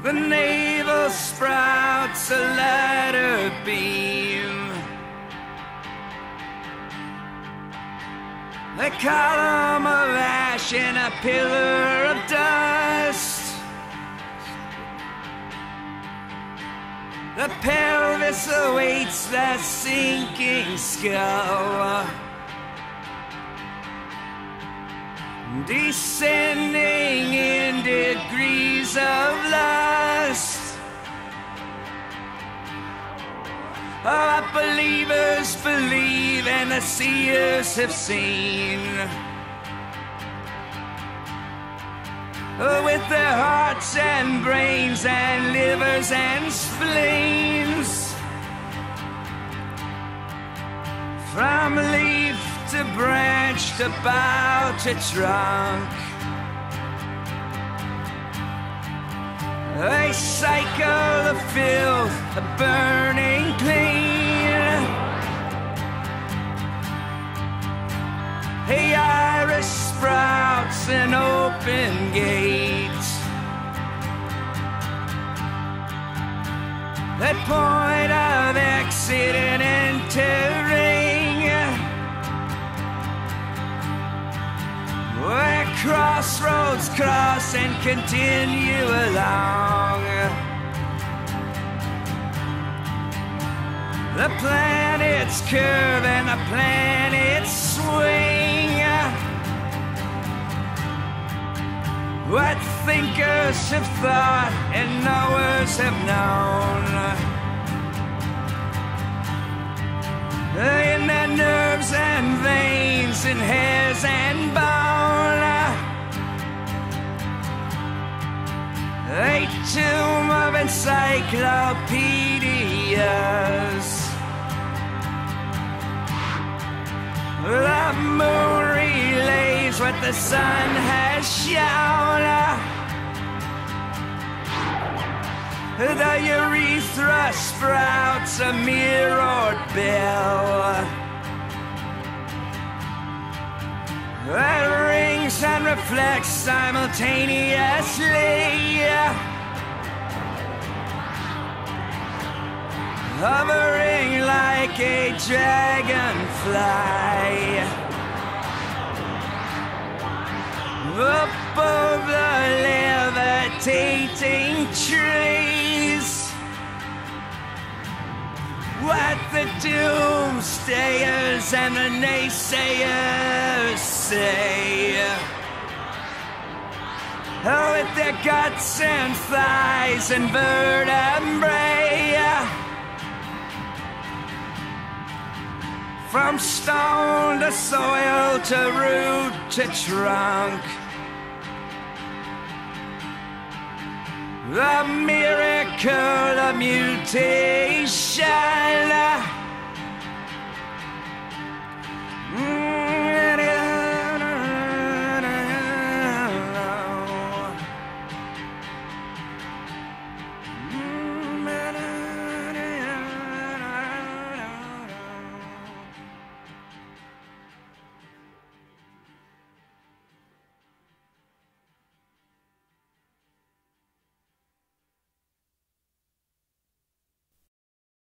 The navel sprouts a ladder beam. A column of ash and a pillar of dust. The pelvis awaits that sinking skull. Descending in degrees of Our believers believe and the seers have seen. with their hearts and brains and livers and spleens. From leaf to branch to bough to trunk. A cycle of filth, a burning clean. Gate. That point of exit and entering, where crossroads cross and continue along. The planets curve and the planets swing. What thinkers have thought and knowers have known. In their nerves and veins and hairs and bone. A tomb of encyclopedias. The moon relays what the sun has shown. The urethra sprouts a mirrored bell. That rings and reflects simultaneously. hovering like a dragonfly above the levitating What the doomsayers and the naysayers say. Oh, with their guts and thighs and vertebrae. From stone to soil to root to trunk. The miracle of mutation.